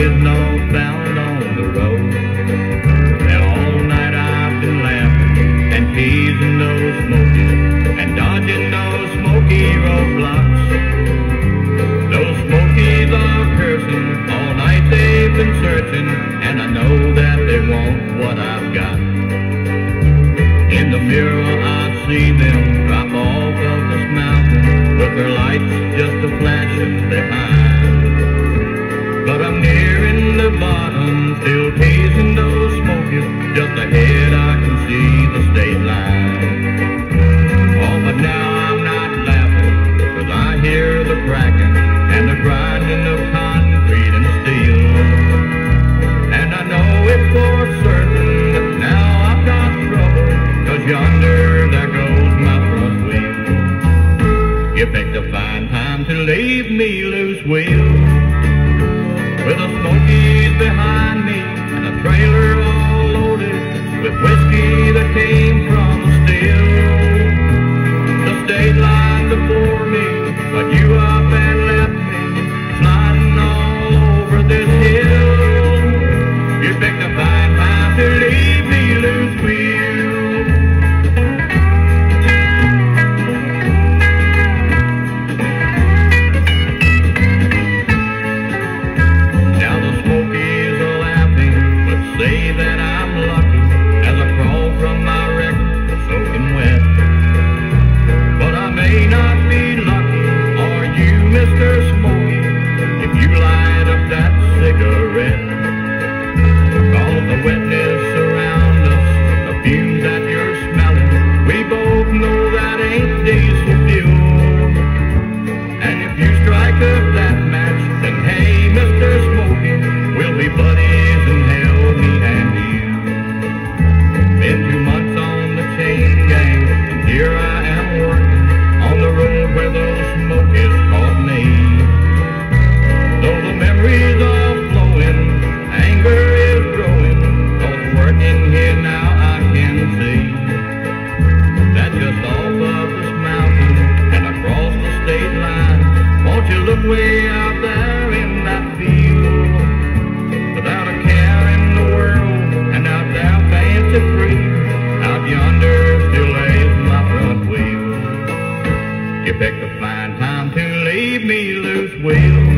get northbound on the road. Now all night I've been laughing and teasing those smokies and dodging those smoky roadblocks. Those smokies are cursing all night they've been searching and I know that they want what I've got. In the mirror I see them drop off of this mountain with their lights just a flashing behind. But I'm near still tasting those smokies, just ahead I can see the state line. Oh, but now I'm not laughing, cause I hear the cracking and the grinding of concrete and steel. And I know it for certain that now I've got trouble, cause yonder there goes my front wheel. You picked a fine time to leave me loose wheel. You picked a fine time to leave me loose wheel.